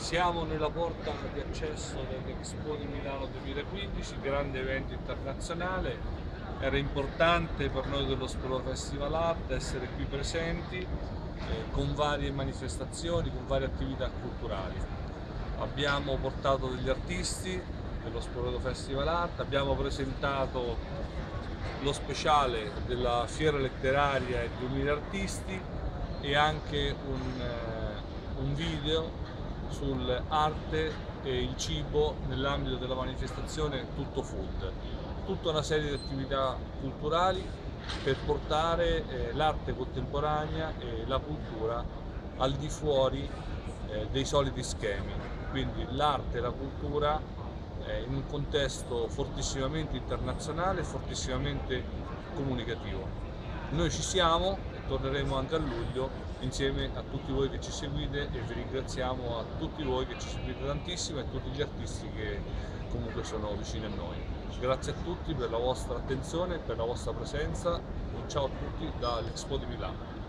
Siamo nella porta di accesso dell'Expo di Milano 2015, grande evento internazionale. Era importante per noi dello Sporo Festival Art essere qui presenti eh, con varie manifestazioni, con varie attività culturali. Abbiamo portato degli artisti dello Spoleto Festival Art, abbiamo presentato lo speciale della fiera letteraria e 2000 artisti e anche un, eh, un video sull'arte e il cibo nell'ambito della manifestazione Tutto Food. Tutta una serie di attività culturali per portare eh, l'arte contemporanea e la cultura al di fuori eh, dei soliti schemi. Quindi l'arte e la cultura eh, in un contesto fortissimamente internazionale e fortissimamente comunicativo. Noi ci siamo torneremo anche a luglio insieme a tutti voi che ci seguite e vi ringraziamo a tutti voi che ci seguite tantissimo e a tutti gli artisti che comunque sono vicini a noi. Grazie a tutti per la vostra attenzione e per la vostra presenza. Un ciao a tutti dall'Expo di Milano.